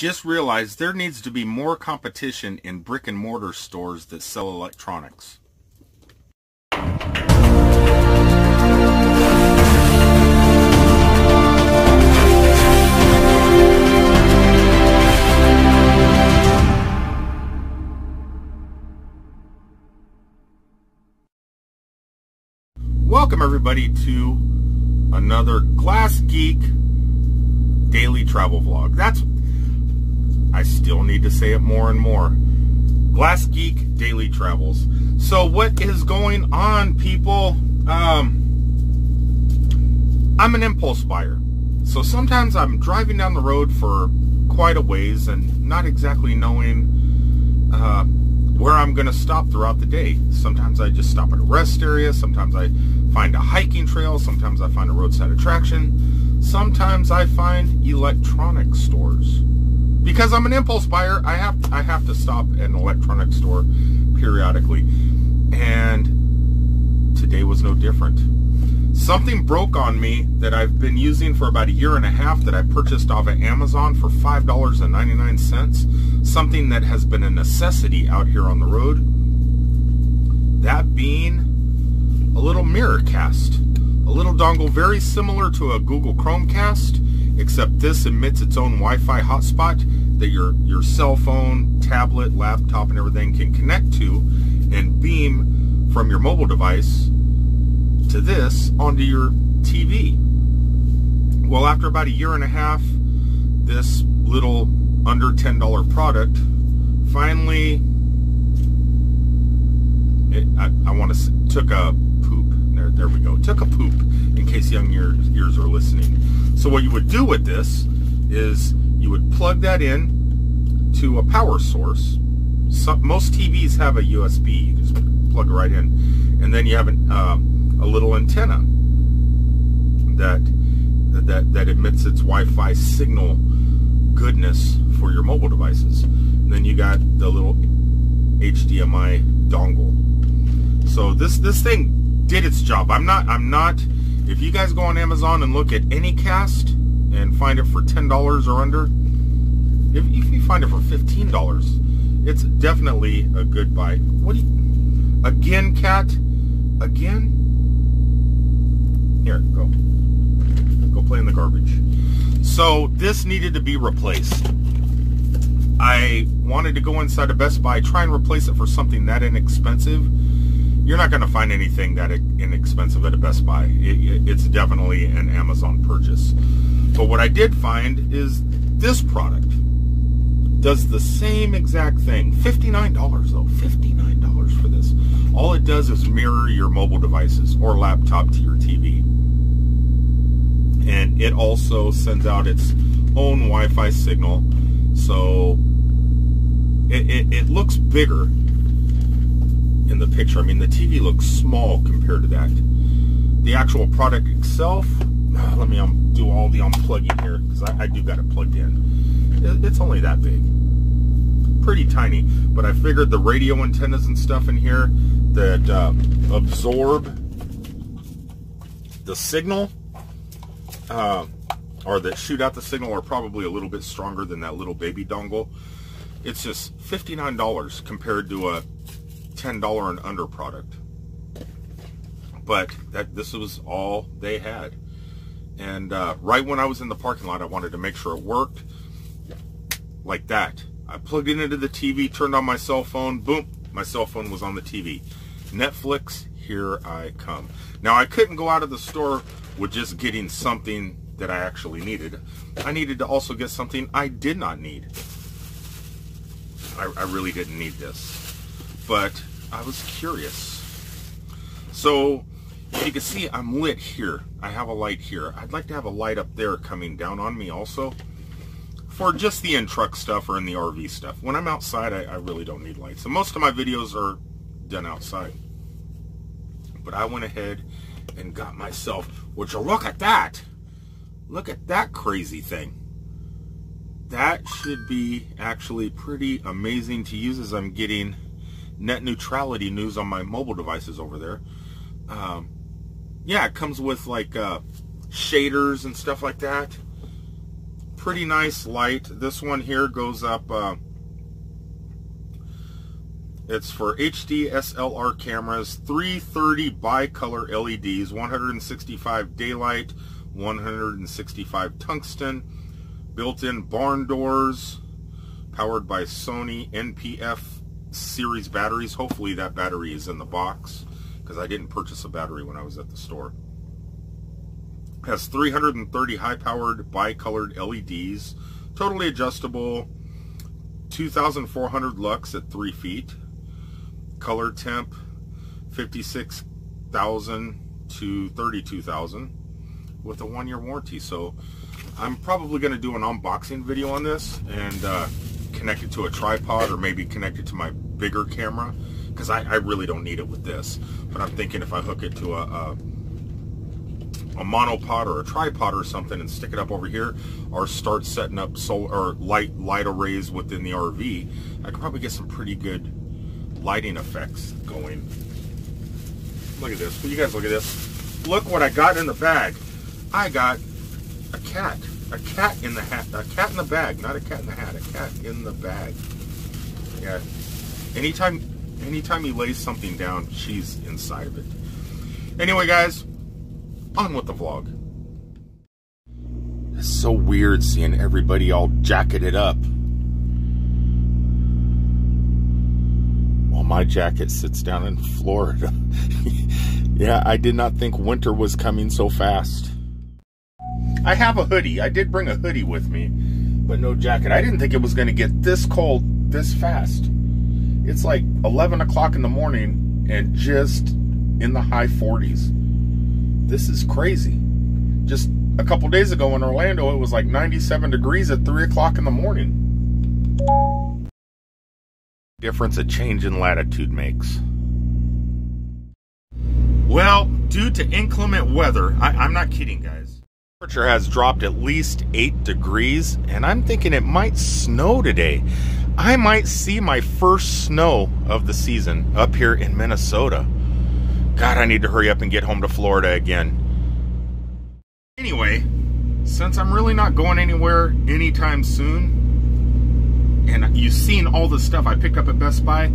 just realized there needs to be more competition in brick and mortar stores that sell electronics. Welcome everybody to another Glass Geek daily travel vlog. That's I still need to say it more and more. Glass Geek Daily Travels. So what is going on, people? Um, I'm an impulse buyer. So sometimes I'm driving down the road for quite a ways and not exactly knowing uh, where I'm going to stop throughout the day. Sometimes I just stop at a rest area. Sometimes I find a hiking trail. Sometimes I find a roadside attraction. Sometimes I find electronic stores because I'm an impulse buyer, I have I have to stop at an electronics store periodically. And today was no different. Something broke on me that I've been using for about a year and a half that I purchased off of Amazon for $5.99. Something that has been a necessity out here on the road. That being a little Miracast. A little dongle very similar to a Google Chromecast except this emits its own Wi-Fi hotspot that your, your cell phone, tablet, laptop, and everything can connect to and beam from your mobile device to this onto your TV. Well, after about a year and a half, this little under $10 product finally, it, I, I want to, took a poop. There, there we go. Took a poop in case young ears, ears are listening. So what you would do with this is you would plug that in to a power source. Some, most TVs have a USB. You just plug it right in. And then you have an, uh, a little antenna that, that, that emits its Wi-Fi signal goodness for your mobile devices. And then you got the little HDMI dongle. So this this thing did its job. I'm not I'm not if you guys go on Amazon and look at AnyCast and find it for $10 or under, if, if you find it for $15, it's definitely a good buy. What do you... Again, cat? Again? Here, go. Go play in the garbage. So, this needed to be replaced. I wanted to go inside a Best Buy, try and replace it for something that inexpensive you're not going to find anything that inexpensive at a Best Buy. It, it's definitely an Amazon purchase. But what I did find is this product does the same exact thing. $59 though, $59 for this. All it does is mirror your mobile devices or laptop to your TV. And it also sends out its own Wi-Fi signal. So it, it, it looks bigger the picture. I mean, the TV looks small compared to that. The actual product itself, let me um, do all the unplugging here because I, I, do got it plugged in. It, it's only that big. Pretty tiny, but I figured the radio antennas and stuff in here that uh, absorb the signal uh, or that shoot out the signal are probably a little bit stronger than that little baby dongle. It's just $59 compared to a $10 and under product. But that this was all they had. And uh, right when I was in the parking lot, I wanted to make sure it worked like that. I plugged it into the TV, turned on my cell phone, boom, my cell phone was on the TV. Netflix, here I come. Now, I couldn't go out of the store with just getting something that I actually needed. I needed to also get something I did not need. I, I really didn't need this. But I was curious. So, you can see I'm lit here. I have a light here. I'd like to have a light up there coming down on me also. For just the in-truck stuff or in the RV stuff. When I'm outside, I, I really don't need lights. And most of my videos are done outside. But I went ahead and got myself, you look at that? Look at that crazy thing. That should be actually pretty amazing to use as I'm getting net neutrality news on my mobile devices over there. Um, yeah, it comes with like uh, shaders and stuff like that. pretty nice light. This one here goes up, uh, it's for HD SLR cameras, 330 bicolor LEDs, 165 daylight, 165 tungsten, built-in barn doors, powered by Sony NPF series batteries. Hopefully that battery is in the box because I didn't purchase a battery when I was at the store. Has 330 high-powered bi-colored LEDs, totally adjustable, 2,400 lux at 3 feet, color temp 56,000 to 32,000 with a one-year warranty. So I'm probably going to do an unboxing video on this and uh, connect it to a tripod or maybe connect it to my bigger camera because I, I, really don't need it with this. But I'm thinking if I hook it to a, a a monopod or a tripod or something and stick it up over here or start setting up solar or light light arrays within the RV, I could probably get some pretty good lighting effects going. Look at this. Will you guys look at this? Look what I got in the bag. I got a cat. A cat in the hat. A cat in the bag. Not a cat in the hat. A cat in the bag. Yeah. Anytime anytime he lays something down, she's inside of it. Anyway, guys, on with the vlog. It's so weird seeing everybody all jacketed up. While my jacket sits down in Florida. yeah, I did not think winter was coming so fast. I have a hoodie. I did bring a hoodie with me, but no jacket. I didn't think it was going to get this cold this fast. It's like 11 o'clock in the morning and just in the high 40s this is crazy. Just a couple days ago in Orlando, it was like 97 degrees at 3 o'clock in the morning. Difference a change in latitude makes. Well, due to inclement weather, I, am not kidding, guys. Temperature has dropped at least 8 degrees, and I'm thinking it might snow today. I might see my first snow of the season up here in Minnesota. God, I need to hurry up and get home to Florida again. Anyway, since I'm really not going anywhere anytime soon, and you've seen all the stuff I picked up at Best Buy,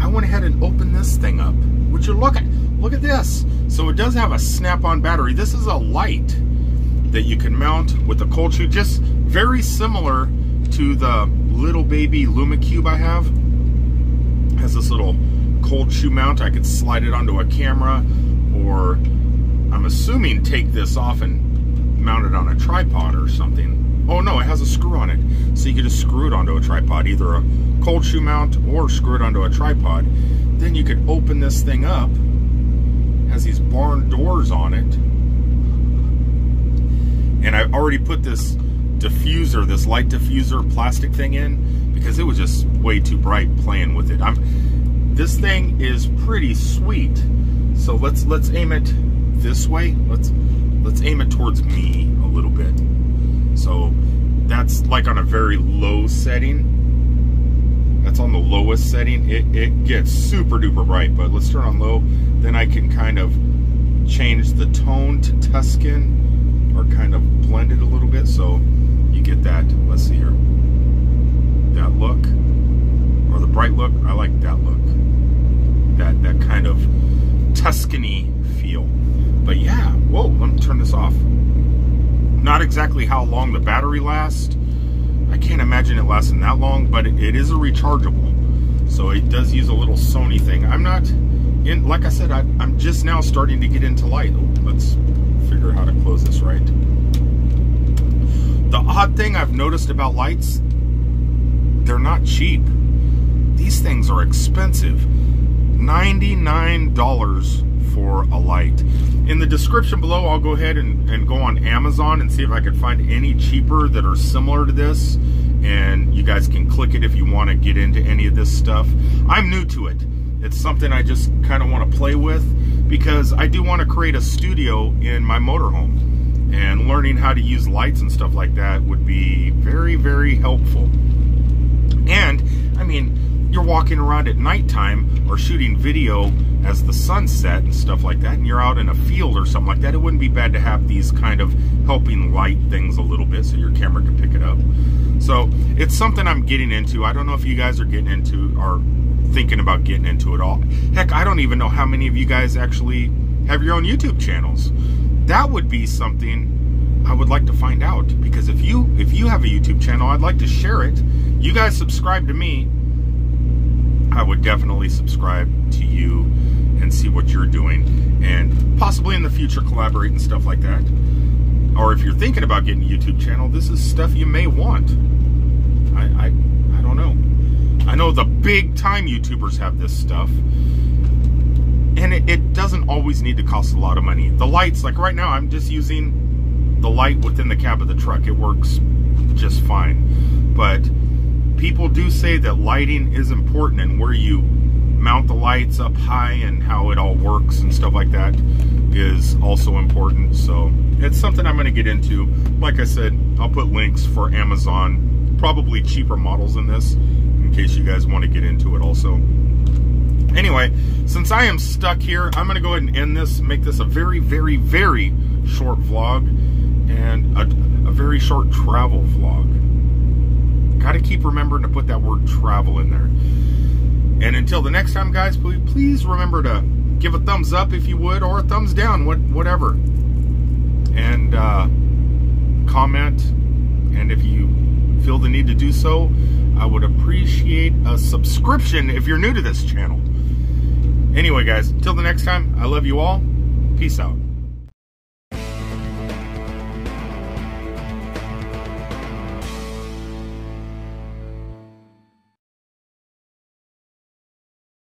I went ahead and opened this thing up. Would you look at look at this? So it does have a snap-on battery. This is a light that you can mount with a cold shoe, just very similar to the little baby Lume Cube I have. It has this little cold shoe mount. I could slide it onto a camera or I'm assuming take this off and mount it on a tripod or something. Oh no, it has a screw on it. So you could just screw it onto a tripod, either a cold shoe mount or screw it onto a tripod. Then you could open this thing up. Has these barn doors on it. And I already put this diffuser, this light diffuser plastic thing in because it was just way too bright playing with it. I'm this thing is pretty sweet. So let's let's aim it this way. Let's let's aim it towards me a little bit. So that's like on a very low setting. That's on the lowest setting. It, it gets super duper bright, but let's turn on low. Then I can kind of change the tone to Tuscan or kind of blended a little bit so you get that, let's see here, that look or the bright look. I like that look that that kind of Tuscany feel. But yeah, whoa, let me turn this off. Not exactly how long the battery lasts. I can't imagine it lasting that long, but it, it is a rechargeable. So it does use a little Sony thing. I'm not, in, like I said, I, I'm just now starting to get into light. Oh, let's how to close this right. The odd thing I've noticed about lights, they're not cheap. These things are expensive. $99 for a light. In the description below, I'll go ahead and, and go on Amazon and see if I can find any cheaper that are similar to this. And you guys can click it if you want to get into any of this stuff. I'm new to it. It's something I just kind of want to play with because I do want to create a studio in my motorhome. And learning how to use lights and stuff like that would be very, very helpful. And, I mean, you're walking around at nighttime or shooting video as the sun set and stuff like that, and you're out in a field or something like that, it wouldn't be bad to have these kind of helping light things a little bit so your camera can pick it up. So it's something I'm getting into. I don't know if you guys are getting into or thinking about getting into it all. Heck, I don't even know how many of you guys actually have your own YouTube channels. That would be something I would like to find out because if you if you have a YouTube channel, I'd like to share it. You guys subscribe to me. I would definitely subscribe to you and see what you're doing and possibly in the future collaborate and stuff like that. Or if you're thinking about getting a YouTube channel, this is stuff you may want. I I, I don't know. I know the big time YouTubers have this stuff and it, it, doesn't always need to cost a lot of money. The lights, like right now, I'm just using the light within the cab of the truck. It works just fine. But people do say that lighting is important and where you mount the lights up high and how it all works and stuff like that is also important. So it's something I'm going to get into. Like I said, I'll put links for Amazon, probably cheaper models than this, in case you guys want to get into it also. Anyway, since I am stuck here, I'm going to go ahead and end this, make this a very, very, very short vlog and a, a very short travel vlog. Got to keep remembering to put that word travel in there. And until the next time, guys, please, remember to give a thumbs up if you would, or a thumbs down, what, whatever. And uh, comment. And if you feel the need to do so, I would appreciate a subscription if you're new to this channel. Anyway, guys, till the next time, I love you all. Peace out.